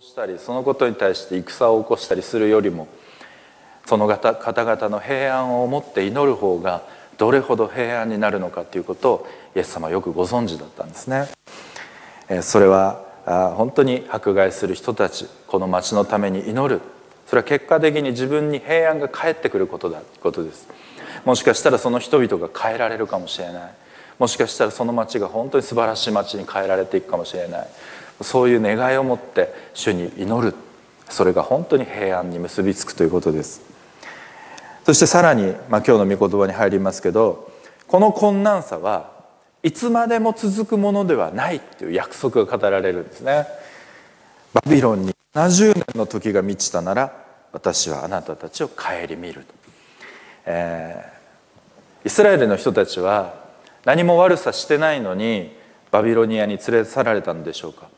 したりそのことに対して戦を起こしたりするよりもその方々の平安を思って祈る方がどれほど平安になるのかということをイエス様はよくご存知だったんですね。それは本当に迫害する人たちこの町のために祈る。それは結果的に自分に平安が返ってくることだということです。もしかしたらその人々が変えられるかもしれない。もしかしたらその町が本当に素晴らしい町に変えられていくかもしれない。そういう願いを持って主に祈る。それが本当に平安に結びつくということです。そしてさらに、まあ、今日の御言葉に入りますけどこの困難さはいつまでも続くものではないという約束が語られるんですね。バビロンに70年の時が満ちたなら私はあなたたちを顧みると、えー、イスラエルの人たちは何も悪さしてないのにバビロニアに連れ去られたんでしょうか。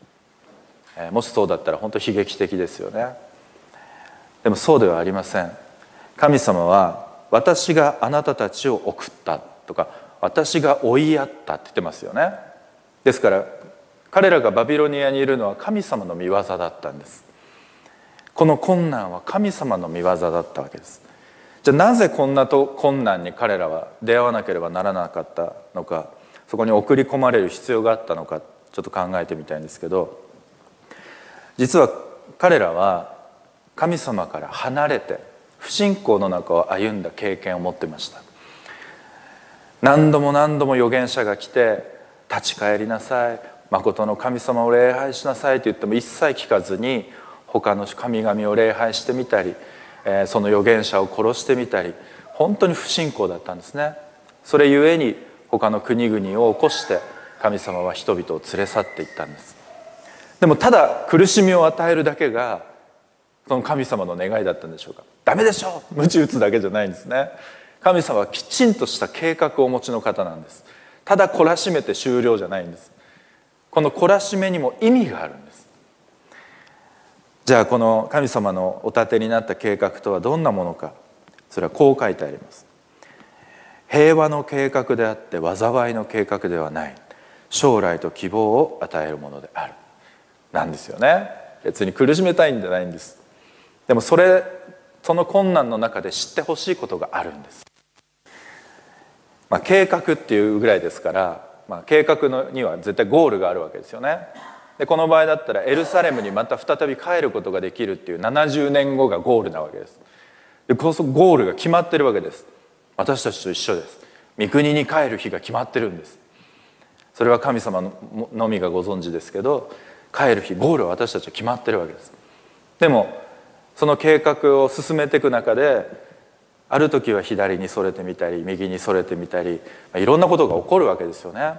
もしそうだったら本当悲劇的ですよね。でもそうではありません。神様は私があなたたちを送ったとか私が追いやったって言ってますよね。ですから彼らがバビロニアにいるのは神様の御業だったんです。この困難は神様の御業だったわけです。じゃあなぜこんなと困難に彼らは出会わなければならなかったのかそこに送り込まれる必要があったのかちょっと考えてみたいんですけど実は彼らは神様から離れて不信仰の中を歩んだ経験を持ってました。何度も何度も預言者が来て「立ち返りなさい。誠の神様を礼拝しなさい」と言っても一切聞かずに他の神々を礼拝してみたりその預言者を殺してみたり本当に不信仰だったんですね。それゆえに他の国々を起こして神様は人々を連れ去っていったんです。でもただ苦しみを与えるだけがその神様の願いだったんでしょうか。ダメでしょう。鞭打つだけじゃないんですね。神様はきちんとした計画をお持ちの方なんです。ただ懲らしめて終了じゃないんです。この懲らしめにも意味があるんです。じゃあこの神様のお立てになった計画とはどんなものか。それはこう書いてあります。平和の計画であって災いの計画ではない。将来と希望を与えるものである。なんですよね。別に苦しめたいんじゃないんです。でもそれその困難の中で知ってほしいことがあるんです、まあ、計画っていうぐらいですから、まあ、計画のには絶対ゴールがあるわけですよね。でこの場合だったらエルサレムにまた再び帰ることができるっていう70年後がゴールなわけです。でこそゴールが決まってるわけです。私たちと一緒です。三国に帰る日が決まってるんです。それは神様のみがご存知ですけど帰る日ゴールは私たちは決まってるわけです。でもその計画を進めていく中である時は左にそれてみたり右にそれてみたりいろんなことが起こるわけですよね、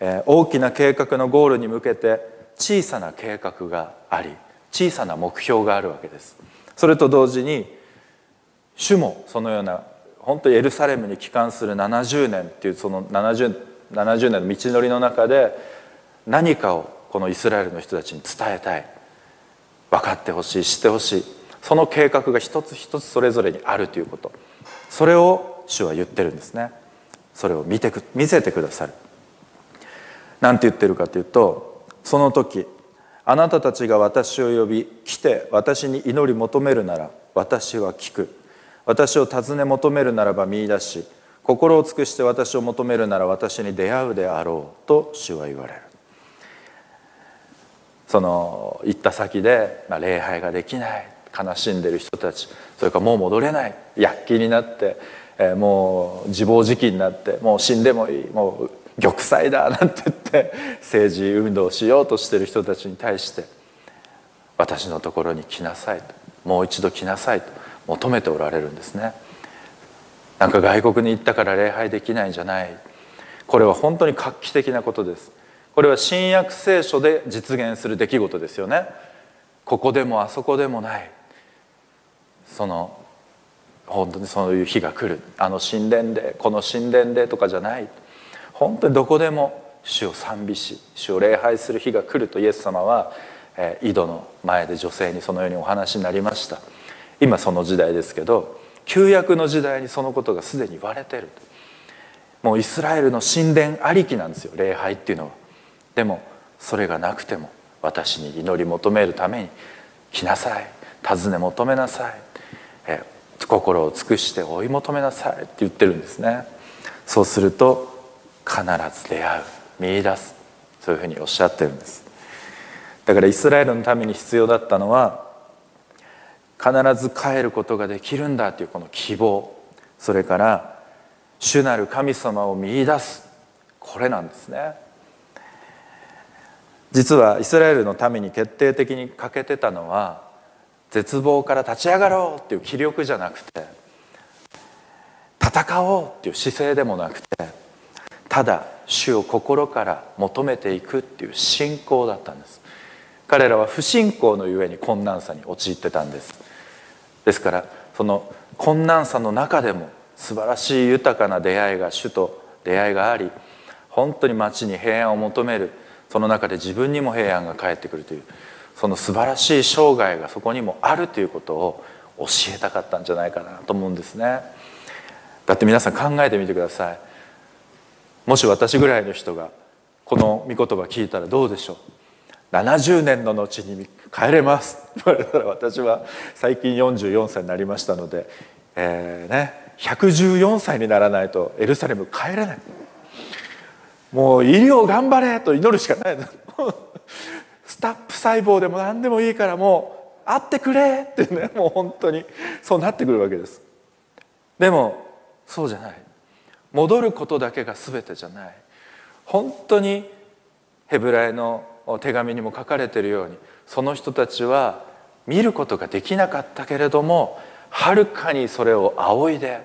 えー、大きな計画のゴールに向けて小さな計画があり小さな目標があるわけです。それと同時に主もそのような本当にエルサレムに帰還する70年っていうその 70, 70年の道のりの中で何かをこのイスラエルの人たちに伝えたい。分かってほしい知ってほしい。その計画が一つ一つそれぞれにあるということ。それを主は言ってるんですね。それを見てく見せてくださる。何て言ってるかというとその時あなたたちが私を呼び来て私に祈り求めるなら私は聞く。私を尋ね求めるならば見いだし心を尽くして私を求めるなら私に出会うであろうと主は言われる。その行った先で、まあ、礼拝ができない悲しんでる人たちそれからもう戻れない躍起になって、えー、もう自暴自棄になってもう死んでもいいもう玉砕だなんて言って政治運動をしようとしてる人たちに対して私のところに来なさいともう一度来なさいと求めておられるんですね。なんか外国に行ったから礼拝できないんじゃない。これは本当に画期的なことです。これは新約聖書で実現する出来事ですよね。ここでもあそこでもない。その本当にそういう日が来る。あの神殿でこの神殿でとかじゃない。本当にどこでも主を賛美し主を礼拝する日が来るとイエス様は、えー、井戸の前で女性にそのようにお話になりました。今その時代ですけど旧約の時代にそのことがすでに言われてるもうイスラエルの神殿ありきなんですよ礼拝っていうのは。でもそれがなくても私に祈り求めるために来なさい。尋ね求めなさい。え心を尽くして追い求めなさい。って言ってるんですね。そうすると必ず出会う。見出す。そういうふうにおっしゃってるんです。だからイスラエルのために必要だったのは必ず帰ることができるんだというこの希望。それから主なる神様を見いだす。これなんですね。実はイスラエルのために決定的に欠けてたのは絶望から立ち上がろうっていう気力じゃなくて戦おうっていう姿勢でもなくてただ主を心から求めていくっていう信仰だったんです。彼らは不信仰のゆえに困難さに陥ってたんです。ですからその困難さの中でも素晴らしい豊かな出会いが主と出会いがあり本当に町に平安を求めるその中で自分にも平安が返ってくるというその素晴らしい生涯がそこにもあるということを教えたかったんじゃないかなと思うんですね。だって皆さん考えてみてください。もし私ぐらいの人がこの御言葉聞いたらどうでしょう。70年の後に帰れます。と言われたら私は最近44歳になりましたので、えーね、114歳にならないとエルサレム帰れない。もう医療頑張れと祈るしかない スタップ細胞でも何でもいいからもう会ってくれってねもう本当にそうなってくるわけです。でもそうじゃない。戻ることだけが全てじゃない。本当にヘブライの手紙にも書かれているようにその人たちは見ることができなかったけれどもはるかにそれを仰いで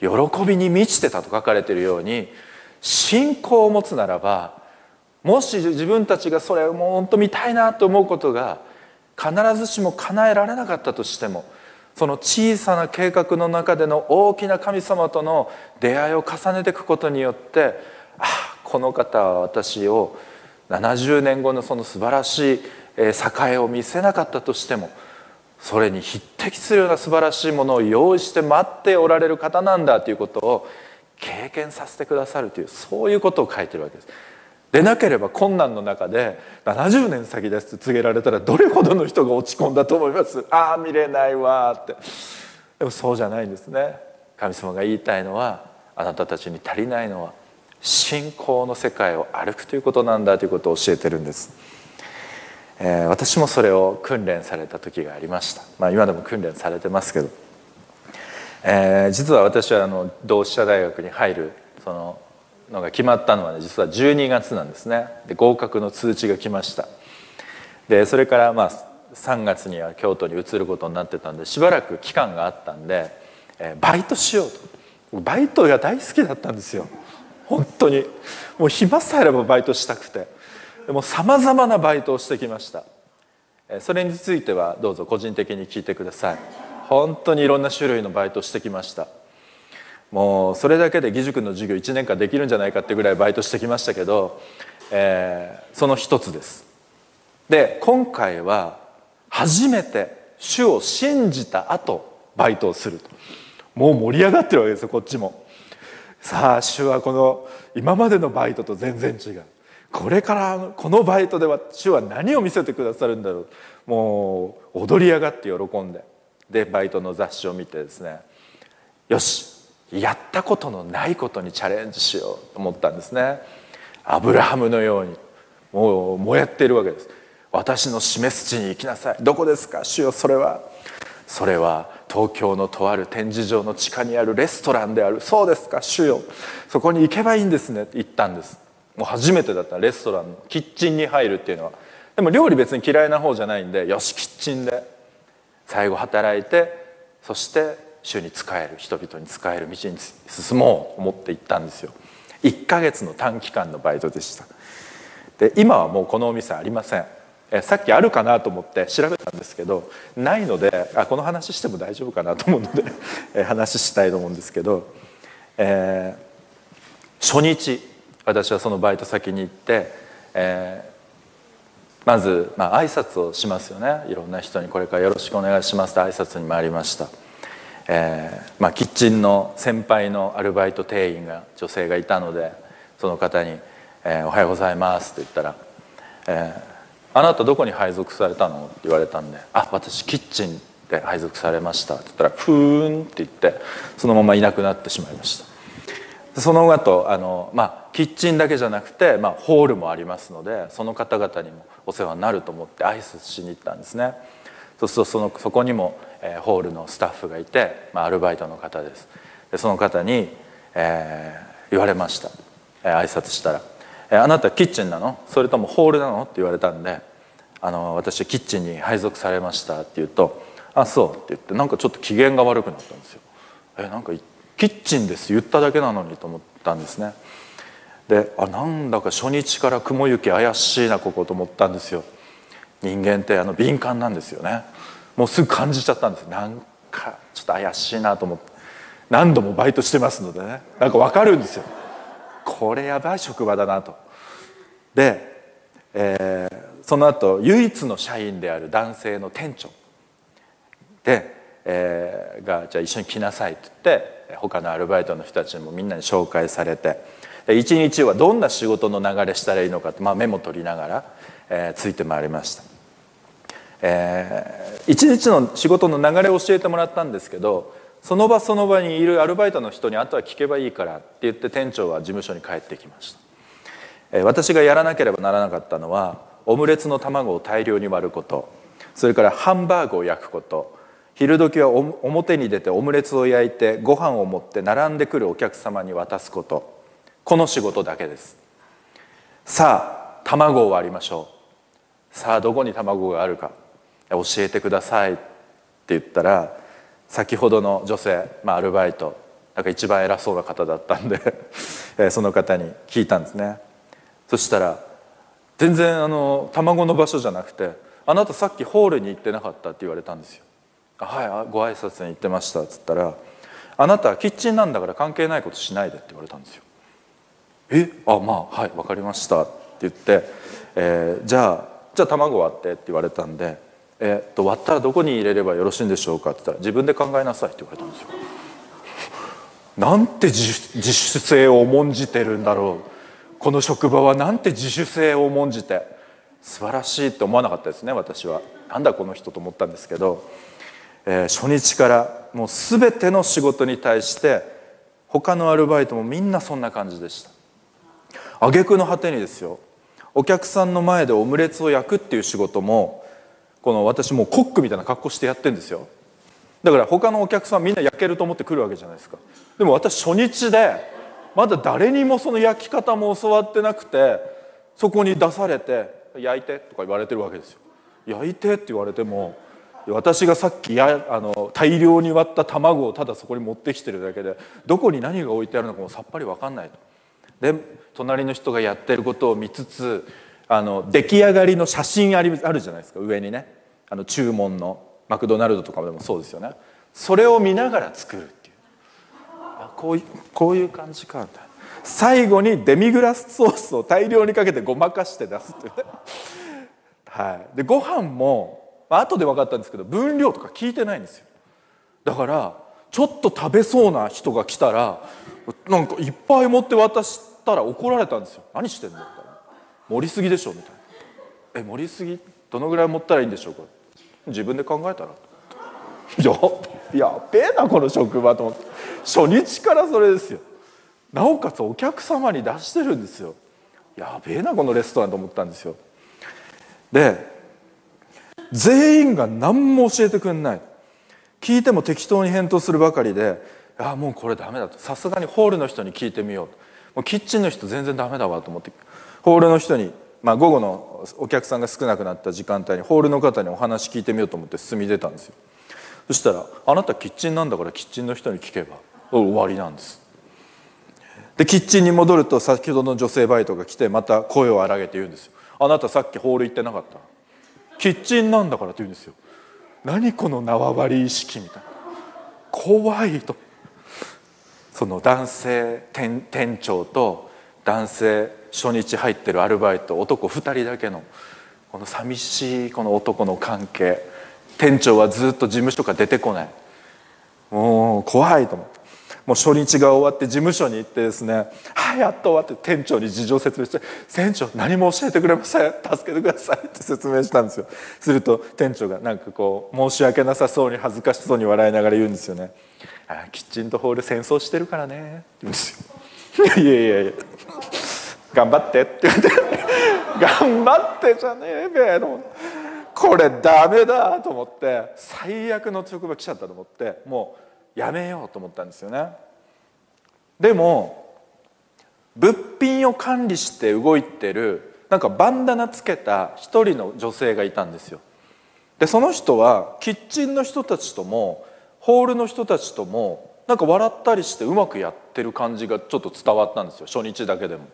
喜びに満ちてたと書かれているように信仰を持つならばもし自分たちがそれをもう本当見たいなと思うことが必ずしも叶えられなかったとしてもその小さな計画の中での大きな神様との出会いを重ねていくことによってああこの方は私を70年後のその素晴らしい栄えを見せなかったとしてもそれに匹敵するような素晴らしいものを用意して待っておられる方なんだということを経験させてくださるというそういうことを書いてるわけです。でなければ困難の中で70年先ですって告げられたらどれほどの人が落ち込んだと思います？ああ見れないわって。でもそうじゃないんですね。神様が言いたいのはあなたたちに足りないのは信仰の世界を歩くということなんだということを教えてるんです。えー、私もそれを訓練された時がありました、まあ、今でも訓練されてますけど、えー、実は私はあの同志社大学に入るそののが決まったのはね実は12月なんですね。で合格の通知が来ました。でそれからまあ3月には京都に移ることになってたんでしばらく期間があったんで、えー、バイトしようと。バイトが大好きだったんですよ。本当に。もう暇さえあればバイトしたくて。でもさまざまなバイトをしてきました。それについてはどうぞ個人的に聞いてください。本当にいろんな種類のバイトしてきました。もうそれだけで義塾の授業1年間できるんじゃないかってぐらいバイトしてきましたけど、えー、その一つです。で今回は初めて主を信じた後バイトをすると。もう盛り上がってるわけですよこっちも。さあ主はこの今までのバイトと全然違う。これからこのバイトでは主は何を見せてくださるんだろう。もう踊り上がって喜んで。でバイトの雑誌を見てですねよしやったことのないことにチャレンジしようと思ったんですね。アブラハムのようにもう燃えているわけです。私の示す地に行きなさい。どこですか？主よそれは。それは東京のとある展示場の地下にあるレストランである。そうですか？主よ。そこに行けばいいんですね。って言ったんです。もう初めてだった。レストランのキッチンに入るっていうのは。でも料理別に嫌いな方じゃないんでよしキッチンで。最後働いてそして主に仕える人々に仕える道に進もうと思って行ったんですよ。1ヶ月の短期間のバイトでした。で今はもうこのお店ありません。えさっきあるかなと思って調べたんですけどないのであこの話しても大丈夫かなと思うので え話したいと思うんですけど、えー、初日私はそのバイト先に行って、え、まず、まあ挨拶をしますよねいろんな人に「これからよろしくお願いします」と挨拶に参りました、えーまあ、キッチンの先輩のアルバイト店員が女性がいたのでその方に「えー、おはようございます」と言ったら「えー、「あなたどこに配属されたの?」って言われたんで「あ私キッチンで配属されました」って言ったら「ふーん」って言ってそのままいなくなってしまいましたその後あのまあキッチンだけじゃなくて、まあ、ホールもありますのでその方々にもお世話になると思って挨拶しに行ったんですねそうするとそのそこにも、えー、ホールのスタッフがいて、まあ、アルバイトの方ですでその方に、えー、言われました、えー、挨拶したらえあなたキッチンなの？それともホールなの?」って言われたんで「あの私キッチンに配属されました」って言うと「あそう」って言ってなんかちょっと機嫌が悪くなったんですよ。えなんかキッチンです言っただけなのにと思ったんですね。であなんだか初日から雲行き怪しいなここと思ったんですよ。人間ってあの敏感なんですよね。もうすぐ感じちゃったんですなんかちょっと怪しいなと思って何度もバイトしてますのでねなんか分かるんですよ。これやばい職場だなと。で、えー、その後唯一の社員である男性の店長で、えー、がじゃあ一緒に来なさいって言って他のアルバイトの人たちにもみんなに紹介されて一日はどんな仕事の流れしたらいいのかって、まあ、メモ取りながら、えー、ついて回りました。えー、一日の仕事の流れを教えてもらったんですけどその場その場にいるアルバイトの人にあとは聞けばいいからって言って店長は事務所に帰ってきました私がやらなければならなかったのはオムレツの卵を大量に割ることそれからハンバーグを焼くこと昼時は表に出てオムレツを焼いてご飯を持って並んでくるお客様に渡すことこの仕事だけです。さあ卵を割りましょう。さあどこに卵があるか。教えてください。って言ったら先ほどの女性、まあ、アルバイトなんか一番偉そうな方だったんでその方に聞いたんですね。そしたら全然あの卵の場所じゃなくて「あなたさっきホールに行ってなかった」って言われたんですよ「はいご挨拶に行ってました」っつったら「あなたキッチンなんだから関係ないことしないで」って言われたんですよ。え？あまあはい分かりましたって言って、えー、じゃあじゃあ卵割ってって言われたんでえっと割ったらどこに入れればよろしいんでしょうか？って言ったら自分で考えなさいって言われたんですよ。なんて自主性を重んじてるんだろう。この職場はなんて自主性を重んじて素晴らしいって思わなかったですね私は。なんだこの人と思ったんですけど、えー、初日からもう全ての仕事に対して他のアルバイトもみんなそんな感じでした。挙句の果てにですよ。お客さんの前でオムレツを焼くっていう仕事もこの私もうコックみたいな格好してやってんですよ。だから他のお客さんみんな焼けると思って来るわけじゃないですか。でも私初日でまだ誰にもその焼き方も教わってなくてそこに出されて「焼いて」とか言われてるわけですよ。焼いてって言われても私がさっきやあの大量に割った卵をただそこに持ってきてるだけでどこに何が置いてあるのかもさっぱり分かんないと。で隣の人がやってることを見つつあの出来上がりの写真ありあるじゃないですか上にね。あの注文のマクドナルドとかでもそうですよね。それを見ながら作るっていう。あこういうこういう感じかみたいな。最後にデミグラスソースを大量にかけてごまかして出すっていうね。はい、でご飯も後で分かったんですけど分量とか聞いてないんですよ。だからちょっと食べそうな人が来たらなんかいっぱい持って渡したら怒られたんですよ。何してんのみたいな。盛りすぎでしょみたいな。え盛りすぎ？どのぐらい盛ったらいいんでしょうか？自分で考えたら。ややべえなこの職場と思って。初日からそれですよ。なおかつお客様に出してるんですよ。やべえなこのレストランと思ったんですよ。で全員が何も教えてくんない。聞いても適当に返答するばかりで「ああもうこれダメだ」と。さすがにホールの人に聞いてみようと。もうキッチンの人全然ダメだわと思って。ホールの人に、まあ、午後のお客さんが少なくなった時間帯にホールの方にお話聞いてみようと思って進み出たんですよ。そしたら「あなたキッチンなんだからキッチンの人に聞けば終わりなんです」でキッチンに戻ると先ほどの女性バイトが来てまた声を荒げて言うんですよ「あなたさっきホール行ってなかったキッチンなんだから」って言うんですよ。何この縄張り意識みたいな。怖いと。その男性店店長と男性初日入ってるアルバイト男2人だけのこの寂しいこの男の関係。店長はずっと事務所から出てこない。もう怖いと思う。もう初日が終わって事務所に行ってですね「はいやっと終わって店長に事情説明して「店長何も教えてくれません。助けてください」って説明したんですよ。すると店長がなんかこう申し訳なさそうに恥ずかしそうに笑いながら言うんですよね「あキッチンとホール戦争してるからね」って言うんですよいやいやいや頑張ってって言って頑張ってじゃねえべのこれダメだと思って最悪の職場来ちゃったと思って。もうやめようと思ったんですよね。でも物品を管理して動いてるなんかバンダナつけた一人の女性がいたんですよ。でその人はキッチンの人たちともホールの人たちともなんか笑ったりしてうまくやってる感じがちょっと伝わったんですよ。初日だけでも。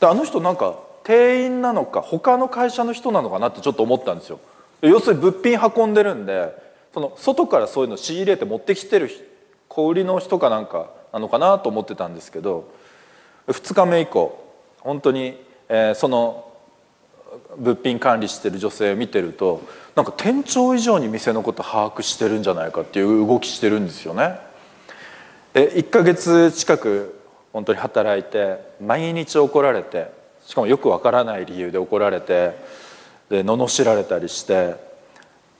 であの人なんか店員なのか他の会社の人なのかなってちょっと思ったんですよ。要するに物品運んでるんでその外からそういうの仕入れて持ってきてる小売りの人かなんかなのかなと思ってたんですけど2日目以降本当に、え、その物品管理してる女性を見てるとなんか店長以上に店のこと把握してるんじゃないかっていう動きしてるんですよね。で1ヶ月近く本当に働いて毎日怒られてしかもよくわからない理由で怒られてで罵られたりして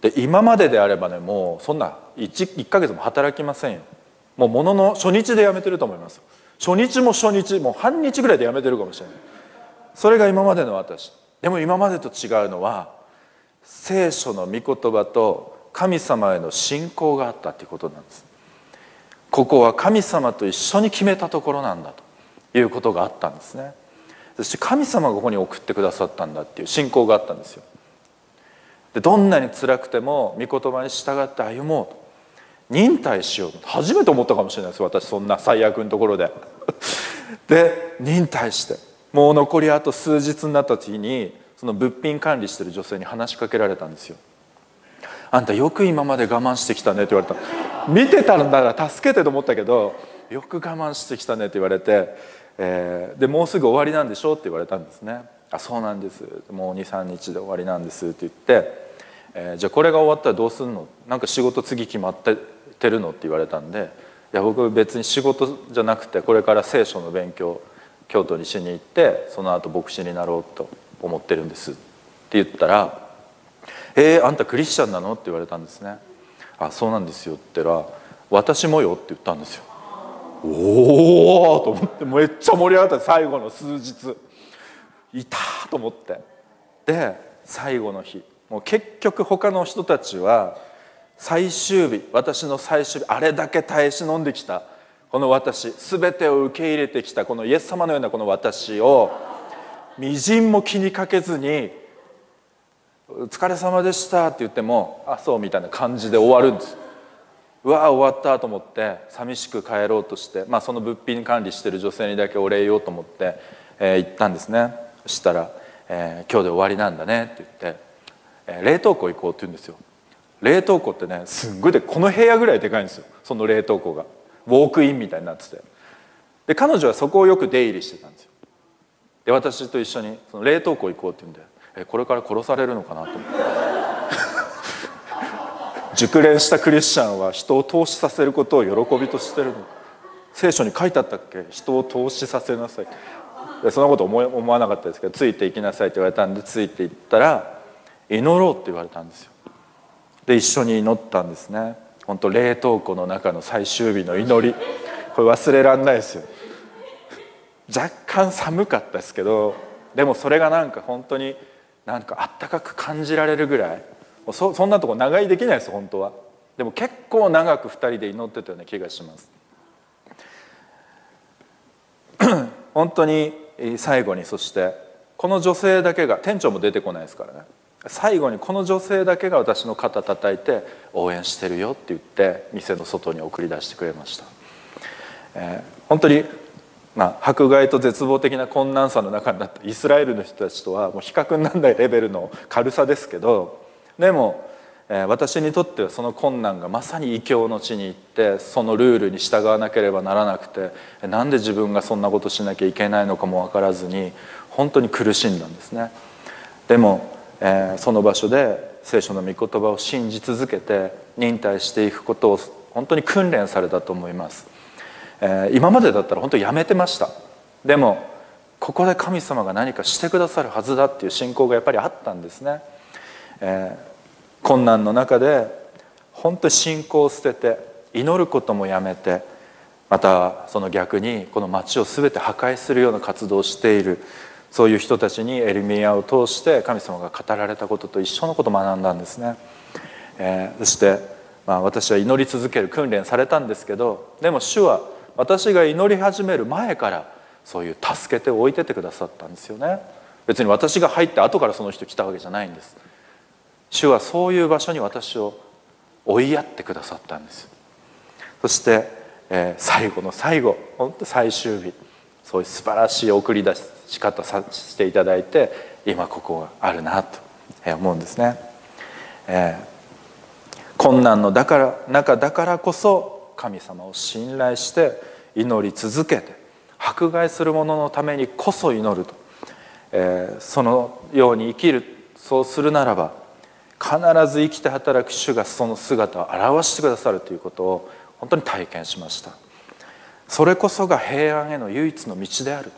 で今までであればねもうそんな 1, 1ヶ月も働きませんよ。もうものの初日で辞めてると思います。初日も初日もう半日ぐらいで辞めてるかもしれない。それが今までの私。でも今までと違うのは聖書の御言葉と神様への信仰があったっていうことなんです。ここは神様と一緒に決めたところなんだということがあったんですね。そして神様がここに送ってくださったんだっていう信仰があったんですよ。でどんなに辛くても御言葉に従って歩もうと。忍耐しようと。初めて思ったかもしれないです私そんな最悪のところで。で忍耐して。もう残りあと数日になった時にその物品管理してる女性に話しかけられたんですよ。あんたよく今まで我慢してきたねって言われた。見てたんだら助けてと思ったけどよく我慢してきたねって言われて、えー、でもうすぐ終わりなんでしょって言われたんですね。あそうなんです。もう23日で終わりなんですって言って、えー、じゃあこれが終わったらどうすんの？なんか仕事次決まっててるのって言われたんでいや僕別に仕事じゃなくてこれから聖書の勉強京都にしに行ってその後牧師になろうと思ってるんですって言ったら「えー、あんたクリスチャンなの?」って言われたんですね「あそうなんですよ」って言ったら「私もよ」って言ったんですよ。おおと思ってめっちゃ盛り上がった最後の数日。いたと思って。で最後の日。もう結局他の人たちは最終日私の最終日あれだけ耐え忍んできた。この私全てを受け入れてきたこのイエス様のようなこの私をみじんも気にかけずにお疲れ様でした」って言っても「あそう」みたいな感じで終わるんです。うわ終わったと思って寂しく帰ろうとして、まあ、その物品管理してる女性にだけお礼言おうと思って、えー、行ったんですね。そしたら、えー「今日で終わりなんだね」って言って、「冷凍庫行こう」って言うんですよ。冷凍庫ってねすっごいでこの部屋ぐらいでかいんですよ。その冷凍庫が。ウォークインみたいになってて。で彼女はそこをよく出入りしてたんですよ。で私と一緒にその冷凍庫行こうって言うんでえこれから殺されるのかなと思って。熟練したクリスチャンは人を投資させることを喜びとしてるの。聖書に書いてあったっけ？人を投資させなさい。そんなこと思思わなかったですけどついていきなさいって言われたんでついていったら祈ろうって言われたんですよ。で一緒に祈ったんですね。本当冷凍庫の中の最終日の祈り。これ忘れらんないですよ。若干寒かったですけどでもそれがなんか本当になんかあったかく感じられるぐらい。そそんなとこ長居できないです本当は。でも結構長く2人で祈ってたような気がします。本当に最後にそしてこの女性だけが店長も出てこないですからね。最後にこの女性だけが私の肩叩いて応援してるよって言って店の外に送り出してくれました、えー、本当にまあ、迫害と絶望的な困難さの中になったイスラエルの人たちとはもう比較にならないレベルの軽さですけどでも、えー、私にとってはその困難がまさに異教の地に行ってそのルールに従わなければならなくてなんで自分がそんなことしなきゃいけないのかも分からずに本当に苦しんだんですね。でも、えー、その場所で聖書の御言葉を信じ続けて忍耐していくことを本当に訓練されたと思います。えー、今までだったら本当やめてました。でもここで神様が何かしてくださるはずだっていう信仰がやっぱりあったんですね、えー、困難の中で本当に信仰を捨てて祈ることもやめてまたその逆にこの町を全て破壊するような活動をしている。そういう人たちにエルミアを通して神様が語られたことと一緒のことを学んだんですね、えー、そして、まあ、私は祈り続ける訓練されたんですけどでも主は私が祈り始める前からそういう助けておいててくださったんですよね。別に私が入って後からその人来たわけじゃないんです。主はそういう場所に私を追いやってくださったんです。そして、えー、最後の最後本当最終日。そういう素晴らしい送り出し方させていただいて今ここがあるなと思うんですね、えー、困難のだから中だからこそ神様を信頼して祈り続けて迫害する者のためにこそ祈ると、えー、そのように生きるそうするならば必ず生きて働く主がその姿を表してくださるということを本当に体験しました。それこそが平安への唯一の道である。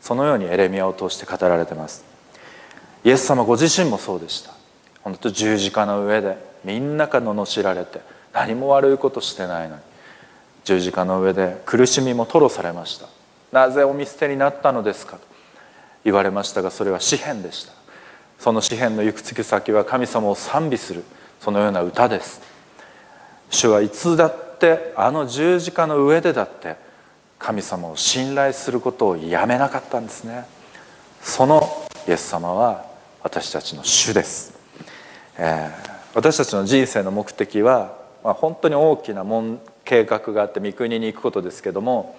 そのようにエレミアを通して語られています。イエス様ご自身もそうでした。本当十字架の上でみんなから罵られて何も悪いことしてないのに十字架の上で苦しみも吐露されました。なぜお見捨てになったのですかと言われましたがそれは詩篇でした。その詩篇の行く月先は神様を賛美するそのような歌です。主はいつだってあの十字架の上でだって神様を信頼することをやめなかったんですね。そのイエス様は私たちの主です、えー、私たちの人生の目的は、まあ、本当に大きな計画があって御国に行くことですけども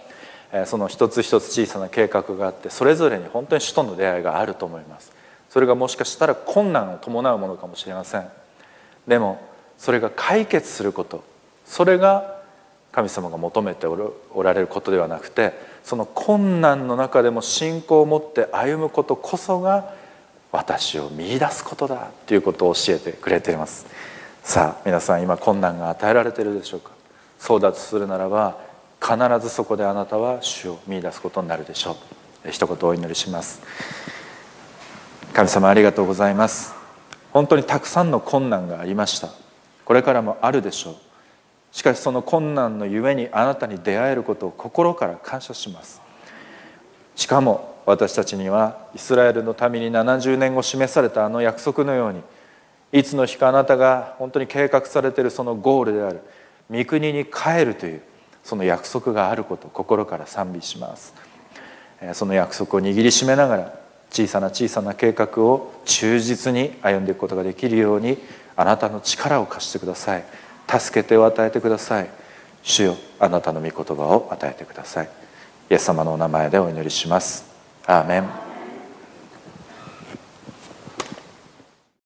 えその一つ一つ小さな計画があってそれぞれに本当に主との出会いがあると思います。それがもしかしたら困難を伴うものかもしれません。でもそれが解決することそれが神様が求めておられることではなくてその困難の中でも信仰を持って歩むことこそが私を見いだすことだということを教えてくれています。さあ皆さん今困難が与えられているでしょうか？そうだとするならば必ずそこであなたは主を見いだすことになるでしょう。一言お祈りします。神様ありがとうございます。本当にたくさんの困難がありました。これからもあるでしょう。しかしその困難のゆえにあなたに出会えることを心から感謝します。しかも私たちにはイスラエルのために70年後示されたあの約束のようにいつの日かあなたが本当に計画されているそのゴールである御国に帰るというその約束があることを心から賛美します。その約束を握りしめながら小さな小さな計画を忠実に歩んでいくことができるようにあなたの力を貸してください。助けてを与えてください。主よあなたの御言葉を与えてください。イエス様のお名前でお祈りします。アーメン。